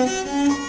Música